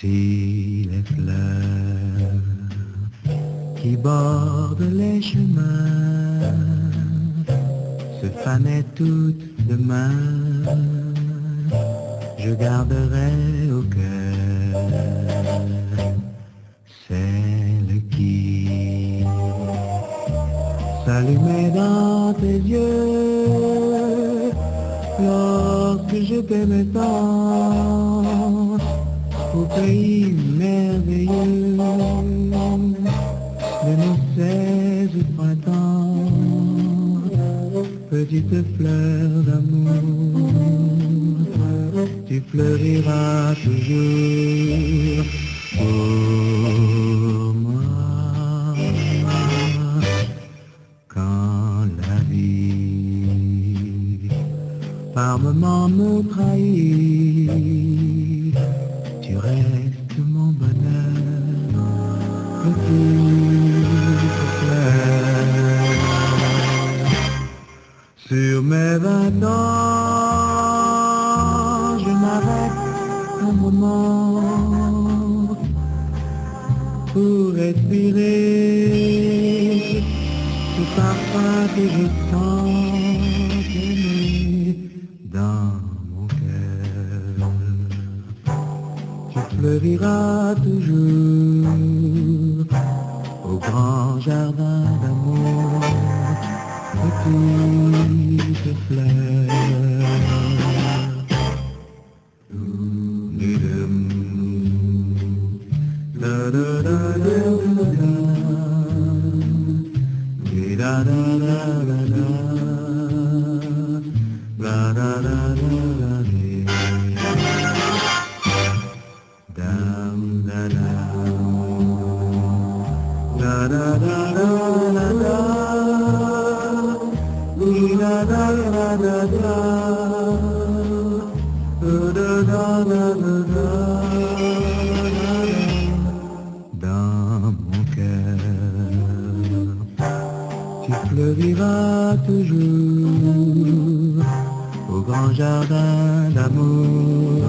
Si les fleurs qui bordent les chemins se fanaient toutes demain, je garderai au cœur celle qui s'allumait dans tes yeux lorsque je t'aimais tant pays merveilleux de nos seize printemps, petite fleur d'amour, tu fleuriras toujours pour moi. Quand la vie par moments nous trahit, tu restes mon bonheur, fleur. Sur mes vingt ans, je m'arrête un moment pour respirer ce parfum que je sens Tu fleuriras toujours au grand jardin d'amour, petite fleur. Dans mon cœur. Tu toujours au grand jardin d'amour.